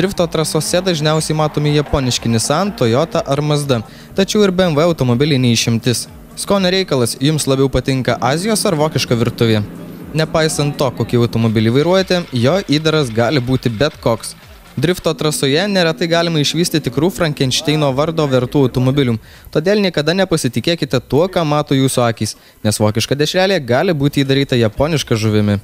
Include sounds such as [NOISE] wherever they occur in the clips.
Drifto trasose dažniausiai matomi japoniški Nissan, Toyota ar Mazda, tačiau ir BMW automobiliai neišimtis. Skonio reikalas, jums labiau patinka Azijos ar vokiška virtuvė. Nepaisant to, kokį automobilį vairuojate, jo įdaras gali būti bet koks. Drifto trasoje neretai galima išvysti tikrų Frankensteino vardo vertų automobilių, todėl niekada nepasitikėkite tuo, ką mato jūsų akys, nes vokiška dešrelė gali būti įdaryta japoniška žuvimi.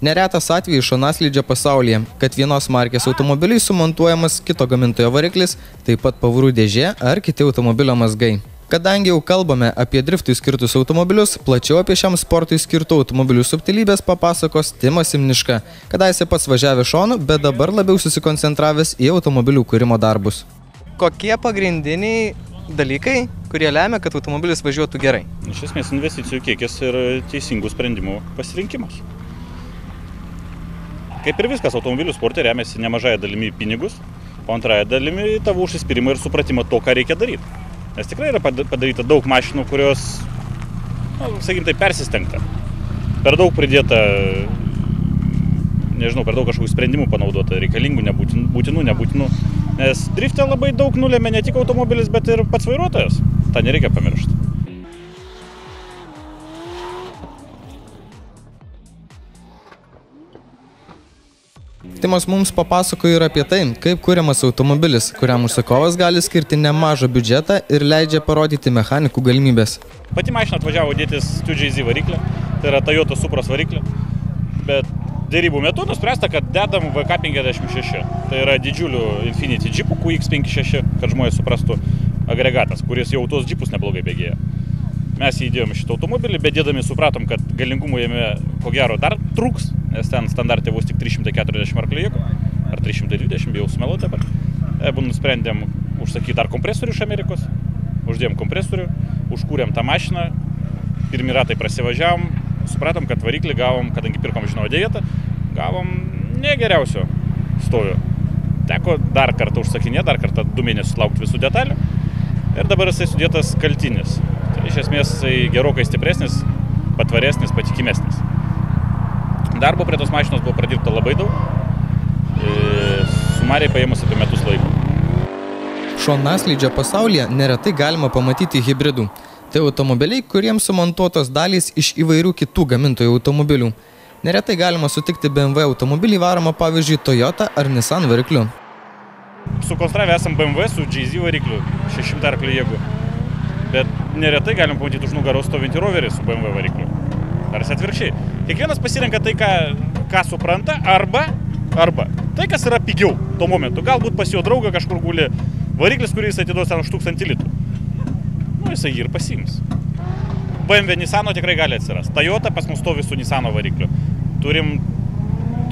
Neretas atvejis šonaslydžio pasaulyje, kad vienos markės automobiliai sumontuojamas kito gamintojo variklis, taip pat pavarų dėžė ar kiti automobilio mazgai. Kadangi jau kalbame apie driftui skirtus automobilius, plačiau apie šiam sportui skirtų automobilių subtilybės papasakos Timas Simniška, kadaise pats važiavė šonu, bet dabar labiau susikoncentravęs į automobilių kūrimo darbus. Kokie pagrindiniai dalykai, kurie lemia, kad automobilis važiuotų gerai? Iš esmės investicijų kiekis ir teisingų sprendimų pasirinkimas. Kaip ir viskas, automobilių sporte remiasi nemažai dalimi pinigus, o antrąją dalimi tavo užsispyrimą ir supratimą to, ką reikia daryti. Nes tikrai yra padaryta daug mašinų, kurios, nu, sakykim, tai persistengta. Per daug pridėta, nežinau, per daug kažkokių sprendimų panaudota, reikalingų, nebūtinų, būtinų, nebūtinų. Nes drifte labai daug nulėmė ne tik automobilis, bet ir pats vairuotojas. Ta nereikia pamiršti. Timas mums papasakojo ir apie tai, kaip kuriamas automobilis, kuriam užsakovas gali skirti nemažą biudžetą ir leidžia parodyti mechanikų galimybės. Pati mašina atvažiavo dėtis 2JZ variklį, tai yra Toyota Supras variklį, bet dėrybų metu nuspręsta, kad dedam VK56. Tai yra didžiulių Infinity Jeepų QX56, kad žmonės suprastų agregatas, kuris jau tuos Jeepus neblogai bėgėja. Mes įdėjome šitą automobilį, bet dėdami supratom, kad galingumų jame ko gero dar trūks, nes ten standartė vos tik 340 arkliukų, ar 320, bijau sumeluoti dabar. Ebu nusprendėm užsakyti dar kompresorių iš Amerikos, uždėjom kompresorių, užkūrėm tą mašiną, pirmį ratai prasivažiavom, supratom, kad variklį gavom, kadangi pirkom žinau dėjetą, gavom negeriausio stovio. Teko dar kartą užsakinėti, dar kartą du mėnesius laukti visų detalių ir dabar jisai sudėtas kaltinis. Tai iš esmės jisai gerokai stipresnis, patvaresnis, patikimesnis. Darbo prie tos mašinos buvo pradirbta labai daug, e, sumariai paėmus apie metus laiko. Šonaslydžio pasaulyje neretai galima pamatyti hybridų. Tai automobiliai, kuriems sumontuotos dalys iš įvairių kitų gamintojų automobilių. Neretai galima sutikti BMW automobilį varomą pavyzdžiui Toyota ar Nissan varikliu. Sukonstravę esam BMW su GZ varikliu, 600 arklio jėgų. Bet neretai galim pamatyti už nugaros stovintį roverį su BMW varikliu. Tarsi atvirkščiai. Kiekvienas pasirenka tai, ką, ką supranta, arba, arba tai, kas yra pigiau tuo momentu. Galbūt pas jo draugą kažkur guli variklis, kuris atiduos ten už 1000 litrų. Nu, jisai jį ir pasiims. BMW Nisano tikrai gali atsirasti. Toyota pas mus stovi su Nisano varikliu. Turim,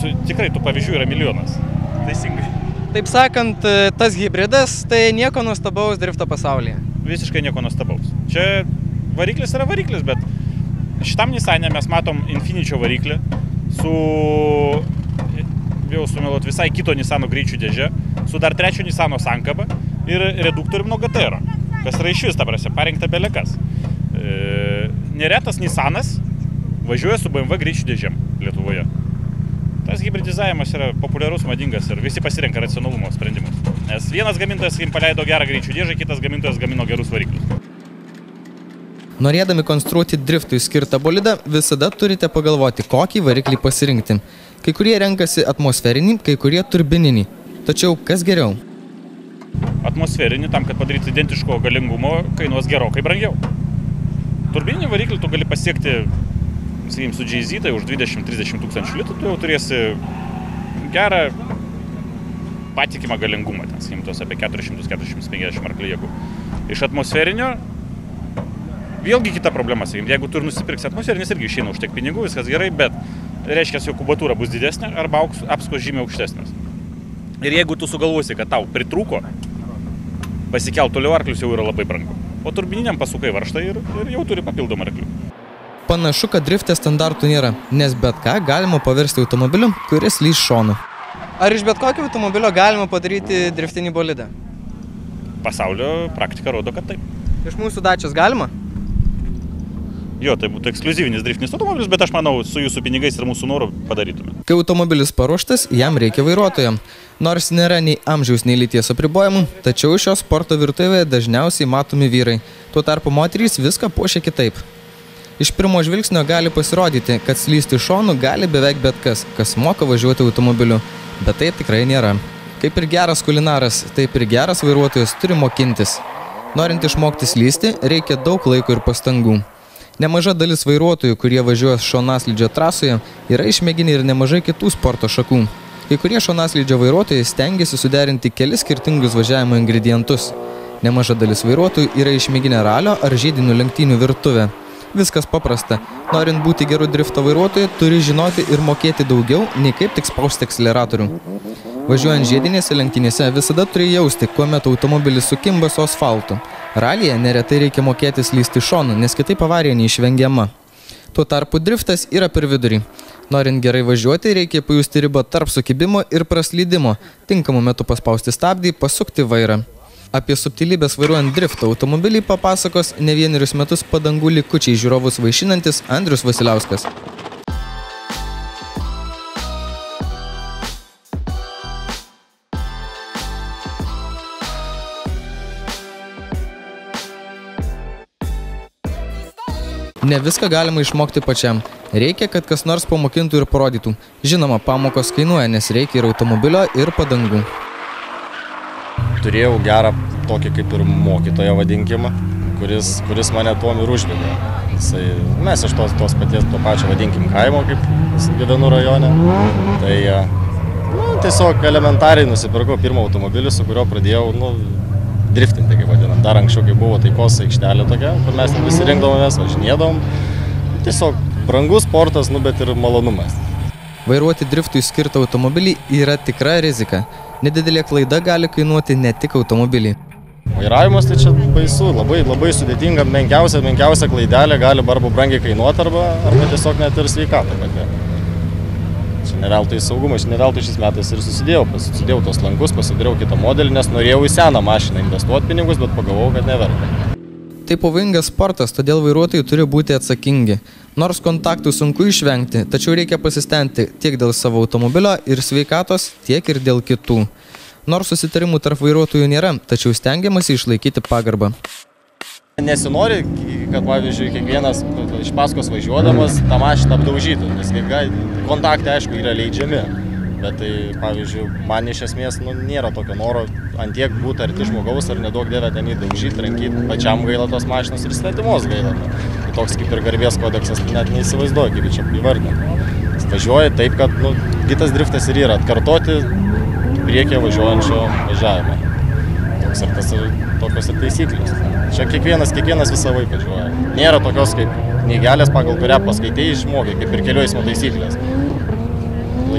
tu, tikrai tų pavyzdžių yra milijonas. Teisingai. Taip sakant, tas hybridas tai nieko nuostabaus drifto pasaulyje. Visiškai nieko nuostabaus. Čia variklis yra variklis, bet Šitam Nissanė mes matom Infiničio variklį su, vėl sumeluot, visai kito Nissano greičių dėžė, su dar trečio Nissano sankaba ir reduktorium nuo GTR, kas yra iš vis, ta prasme, parinkta belekas. E, neretas Nissanas važiuoja su BMW greičių dėžėm Lietuvoje. Tas hybridizavimas yra populiarus, madingas ir visi pasirenka racionalumo sprendimus. Nes vienas gamintojas, kai paleido gerą greičių dėžę, kitas gamintojas gamino gerus variklius. Norėdami konstruoti driftui skirtą bolidą, visada turite pagalvoti, kokį variklį pasirinkti. Kai kurie renkasi atmosferinį, kai kurie turbininį. Tačiau kas geriau? Atmosferinį tam, kad padaryti identiško galingumo, kainuos gerokai brangiau. Turbininį variklį tu gali pasiekti, sakykim, su GZ, tai už 20-30 tūkstančių litrų tu jau turėsi gerą patikimą galingumą, ten, sakykim, tos apie 400-450 arklių jėgų. Iš atmosferinio Vėlgi kita problema, sakykim, jeigu tu ir nusipirksi atmosferinis, irgi išeina už tiek pinigų, viskas gerai, bet reiškia, jo kubatūra bus didesnė arba apskos žymiai aukštesnės. Ir jeigu tu sugalvosi, kad tau pritrūko, pasikelt toliau arklius jau yra labai brangu. O turbininiam pasukai varštai ir, ir jau turi papildomą arklių. Panašu, kad driftė standartų nėra, nes bet ką galima paversti automobiliu, kuris lys šonu. Ar iš bet kokio automobilio galima padaryti driftinį bolidą? Pasaulio praktika rodo, kad taip. Iš mūsų dačios galima? Jo, tai būtų ekskluzyvinis driftinis automobilis, bet aš manau, su jūsų pinigais ir mūsų noru padarytume. Kai automobilis paruoštas, jam reikia vairuotojo. Nors nėra nei amžiaus, nei lyties apribojimų, tačiau šios sporto virtuvėje dažniausiai matomi vyrai. Tuo tarpu moterys viską puošia kitaip. Iš pirmo žvilgsnio gali pasirodyti, kad slysti šonu gali beveik bet kas, kas moka važiuoti automobiliu, bet tai tikrai nėra. Kaip ir geras kulinaras, taip ir geras vairuotojas turi mokintis. Norint išmokti slysti, reikia daug laiko ir pastangų. Nemaža dalis vairuotojų, kurie važiuoja šonaslydžio trasoje, yra išmėginę ir nemažai kitų sporto šakų. Kai kurie šonaslydžio vairuotojai stengiasi suderinti kelis skirtingus važiavimo ingredientus. Nemaža dalis vairuotojų yra išmėginę ralio ar žydinių lenktynių virtuvę. Viskas paprasta. Norint būti geru drifto vairuotoju, turi žinoti ir mokėti daugiau, nei kaip tik spausti akceleratorių. Važiuojant žiedinėse lenktynėse visada turi jausti, kuomet automobilis sukimba su asfaltu. Ralyje neretai reikia mokėti slysti šonu, nes kitaip avarija neišvengiama. Tuo tarpu driftas yra per vidurį. Norint gerai važiuoti, reikia pajusti ribą tarp sukibimo ir praslydimo, tinkamu metu paspausti stabdį, pasukti vairą. Apie subtilybės vairuojant driftą automobilį papasakos ne vienerius metus padangų likučiai žiūrovus vaišinantis Andrius Vasiliauskas. Ne viską galima išmokti pačiam. Reikia, kad kas nors pamokintų ir parodytų. Žinoma, pamokos kainuoja, nes reikia ir automobilio, ir padangų. Turėjau gerą tokį kaip ir mokytoją vadinkimą, kuris, kuris mane tuom ir užvedė. Jisai, mes iš tos, tos paties, to pačio vadinkim kaimo, kaip gyvenu rajone. Tai nu, tiesiog elementariai nusipirkau pirmą automobilį, su kuriuo pradėjau nu, driftinti. Dar anksčiau, kai buvo taikos aikštelė tokia, kur mes visi rinkdavomės, važinėdavom. Tiesiog brangus sportas, nu bet ir malonumas. Vairuoti driftui skirtą automobilį yra tikra rizika. Nedidelė klaida gali kainuoti ne tik automobilį. Vairavimas tai čia baisu, labai, labai sudėtinga, menkiausia, menkiausia klaidelė gali arba brangiai kainuoti, arba, arba tiesiog net ir sveikatą kokią. Čia neveltui saugumas, neveltui šiais metais ir susidėjau, susidėjau tos lankus, pasidariau kitą modelį, nes norėjau į seną mašiną investuoti pinigus, bet pagalvojau, kad neverta. Tai pavojingas sportas, todėl vairuotojai turi būti atsakingi. Nors kontaktų sunku išvengti, tačiau reikia pasistengti tiek dėl savo automobilio ir sveikatos, tiek ir dėl kitų. Nors susitarimų tarp vairuotojų nėra, tačiau stengiamasi išlaikyti pagarbą. Nesinori, kad pavyzdžiui kiekvienas iš paskos važiuodamas tą mašiną apdaužytų, nes kontaktai aišku yra leidžiami. Bet tai, pavyzdžiui, man iš esmės nu, nėra tokio noro antiek būti arti žmogaus ar nedaug dėvę ten įdaužyti, rankyti, pačiam gaila tos mašinos ir svetimos gaila. Tai toks kaip ir garbės kodeksas, net neįsivaizduoju, kaip čia įvardinti. Važiuoja taip, kad nu, kitas driftas ir yra atkartoti priekyje važiuojančio važiavimo toks ir tas tokios ir taisyklės. Čia kiekvienas, kiekvienas visą vaiką važiuoja. Nėra tokios kaip knygelės, pagal kurią paskaitėjai išmokai, kaip ir kelių eismo taisyklės.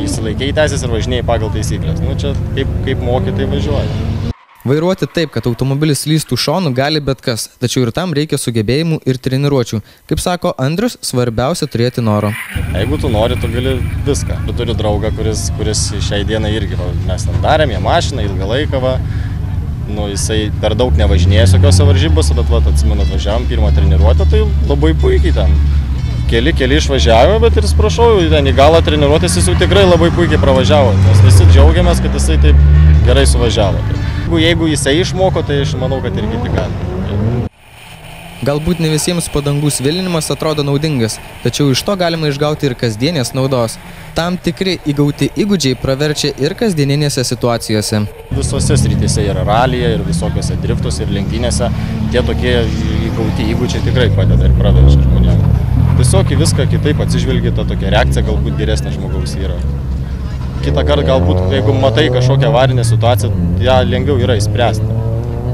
Įsilaikiai teisės ir važinėjai pagal taisyklės. Nu, čia kaip, kaip mokai, tai važiuoja. Vairuoti taip, kad automobilis lystų šonu gali bet kas, tačiau ir tam reikia sugebėjimų ir treniruočių. Kaip sako Andrius, svarbiausia turėti noro. Jeigu tu nori, tu gali viską. Tu turi draugą, kuris, kuris šiai dienai irgi, mes ten darėm, jie mašiną ilgą laiką, va, nu, jisai per daug nevažinėjęs jokiose varžybose, bet va, atsimenu, atvažiavom pirmą treniruotę, tai labai puikiai ten. Keli, keli išvažiavome, bet ir sprašau, ten į galą treniruotės jis jau tikrai labai puikiai pravažiavo, nes visi džiaugiamės, kad jisai taip gerai suvažiavo. Jeigu, jeigu jisai išmoko, tai aš manau, kad ir kiti gali. Galbūt ne visiems padangų svilinimas atrodo naudingas, tačiau iš to galima išgauti ir kasdienės naudos. Tam tikri įgauti įgūdžiai praverčia ir kasdieninėse situacijose. Visose srityse ir ralyje, ir visokiose driftuose, ir lenktynėse tie tokie įgauti įgūdžiai tikrai padeda ir praverčia žmonėms. Tiesiog į viską kitaip atsižvelgi, ta tokia reakcija galbūt geresnė žmogaus yra. Kita kartą galbūt, jeigu matai kažkokią avarinę situaciją, ją lengviau yra įspręsti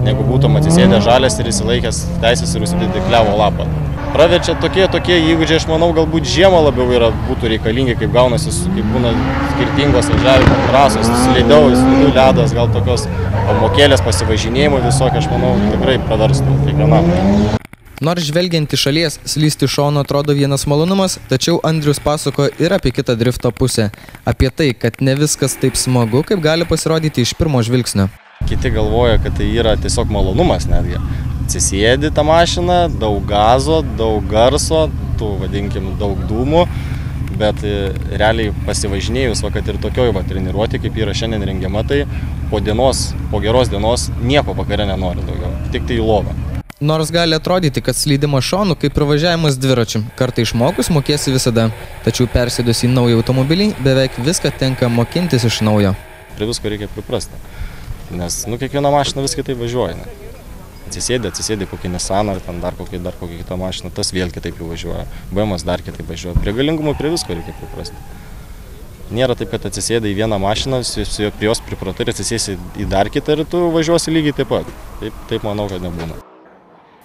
negu būtum atsisėdęs žalės ir įsilaikęs teisės ir užsidėti klevo lapą. Praverčia tokie, tokie įgūdžiai, aš manau, galbūt žiemą labiau yra, būtų reikalingi, kaip gaunasi, kaip būna skirtingos važiavimo trasos, slidau, slidų ledas, gal tokios pamokėlės pasivažinėjimų visokie, aš manau, tikrai praverstų kiekvienam. Nors žvelgiant iš šalies, slysti šonu atrodo vienas malonumas, tačiau Andrius pasako ir apie kitą drifto pusę. Apie tai, kad ne viskas taip smagu, kaip gali pasirodyti iš pirmo žvilgsnio. Kiti galvoja, kad tai yra tiesiog malonumas netgi. atsisėdi tą mašiną, daug gazo, daug garso, tų vadinkim daug dūmų, bet e, realiai pasivažinėjus, va, kad ir tokioj va treniruotė, kaip yra šiandien rengiama, tai po dienos, po geros dienos nieko vakare nenori daugiau, tik tai į lovą. Nors gali atrodyti, kad slydimas šonu kaip pravažiavimas dviračiu. Kartą išmokus mokėsi visada. Tačiau persėdus į naują automobilį beveik viską tenka mokintis iš naujo. Prie visko reikia priprasti. Nes, nu, kiekviena mašina vis kitaip važiuoja. Ne? Atsisėdė, atsisėdė kokį Nissan ar ten dar kokį, dar kokį kitą mašiną, tas vėl kitaip jau važiuoja. BMS dar kitaip važiuoja. Prie galingumų prie visko reikia priprasti. Nėra taip, kad atsisėdai į vieną mašiną, prie jos pripratai ir atsisėsi į dar kitą ir tu važiuosi lygiai taip pat. Taip, taip manau, kad nebūna.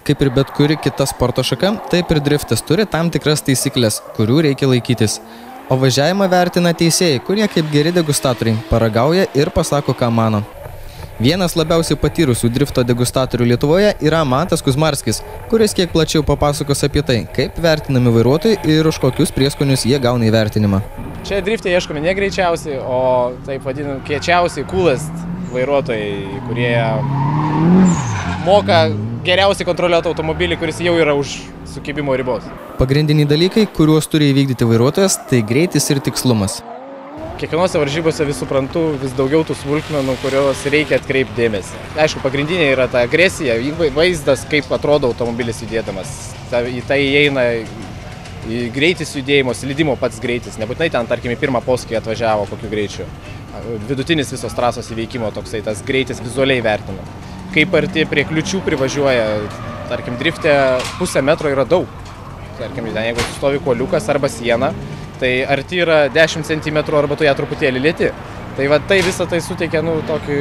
Kaip ir bet kuri kita sporto šaka, taip ir driftas turi tam tikras taisyklės, kurių reikia laikytis. O važiavimą vertina teisėjai, kurie kaip geri degustatoriai paragauja ir pasako, ką mano. Vienas labiausiai patyrusių drifto degustatorių Lietuvoje yra Mantas Kuzmarskis, kuris kiek plačiau papasakos apie tai, kaip vertinami vairuotojai ir už kokius prieskonius jie gauna įvertinimą. Čia driftė ieškomi ne greičiausiai, o taip vadinam kiečiausiai coolest vairuotojai, kurie moka geriausiai kontroliuoti automobilį, kuris jau yra už sukibimo ribos. Pagrindiniai dalykai, kuriuos turi įvykdyti vairuotojas, tai greitis ir tikslumas. Kiekvienose varžybose vis suprantu vis daugiau tų smulkmenų, kuriuos reikia atkreipti dėmesį. Aišku, pagrindinė yra ta agresija, vaizdas, kaip atrodo automobilis judėdamas. Ta, į tai įeina greitis judėjimo, slydimo pats greitis. Nebūtinai ten, tarkim, į pirmą poskį atvažiavo kokiu greičiu. Vidutinis visos trasos įveikimo toksai tas greitis vizualiai vertina kaip arti prie kliučių privažiuoja. Tarkim, driftė pusę metro yra daug. Tarkim, ten, jeigu stovi kuoliukas arba siena, tai arti yra 10 cm arba tu ją truputėlį lėti. Tai va tai visą tai suteikia, nu, tokį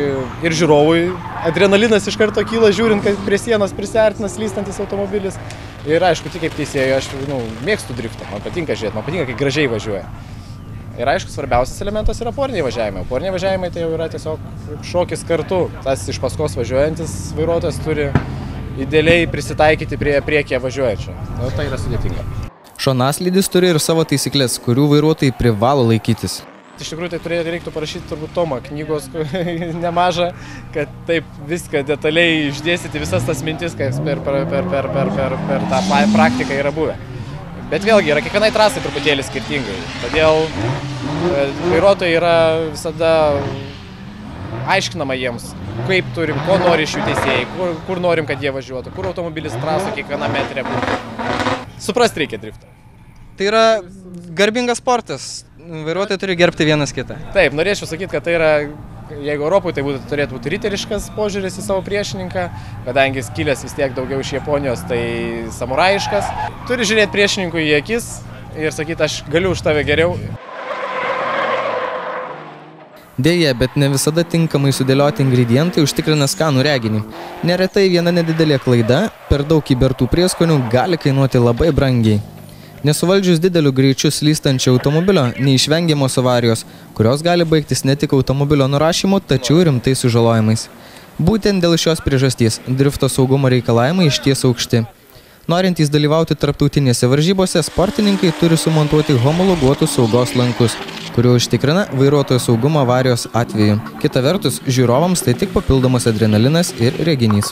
ir žiūrovui. Adrenalinas iš karto kyla žiūrint, kad prie sienos prisartina slystantis automobilis. Ir aišku, tik kaip teisėjai, aš nu, mėgstu driftą, man patinka žiūrėti, man patinka, kai gražiai važiuoja. Ir aišku, svarbiausias elementas yra poriniai važiavimai. Poriniai važiavimai tai jau yra tiesiog šokis kartu. Tas iš paskos važiuojantis vairuotojas turi idealiai prisitaikyti prie priekyje važiuojančio. Nu, tai yra sudėtinga. Šonaslydis turi ir savo taisyklės, kurių vairuotojai privalo laikytis. Iš tikrųjų, tai turėtų reiktų parašyti turbūt tomą knygos [LAUGHS] nemažą, kad taip viską detaliai išdėstyti visas tas mintis, kas per, per, per, per, per, per, per tą praktiką yra buvę. Bet vėlgi yra kiekvienai trasai truputėlį skirtingai. Todėl e, vairuotojai yra visada aiškinama jiems, kaip turim, ko nori iš jų teisėjai, kur, kur norim, kad jie važiuotų, kur automobilis traso kiekvieną metrę būtų. Suprasti reikia driftą. Tai yra garbingas sportas. Vairuotojai turi gerbti vienas kitą. Taip, norėčiau sakyti, kad tai yra jeigu Europoje tai būtų, turėtų būti riteriškas požiūris į savo priešininką, kadangi skilės vis tiek daugiau iš Japonijos, tai samuraiškas. Turi žiūrėti priešininkui į akis ir sakyti, aš galiu už tave geriau. Deja, bet ne visada tinkamai sudėlioti ingredientai užtikrina skanų reginį. Neretai viena nedidelė klaida, per daug įbertų prieskonių gali kainuoti labai brangiai. Nesuvaldžius dideliu greičiu slystančio automobilio, neišvengiamos avarijos, kurios gali baigtis ne tik automobilio nurašymu, tačiau rimtais sužalojimais. Būtent dėl šios priežasties drifto saugumo reikalavimai išties aukšti. Norintys dalyvauti tarptautinėse varžybose, sportininkai turi sumontuoti homologuotus saugos lankus, kuriuo užtikrina vairuotojo saugumą avarijos atveju. Kita vertus, žiūrovams tai tik papildomas adrenalinas ir reginys.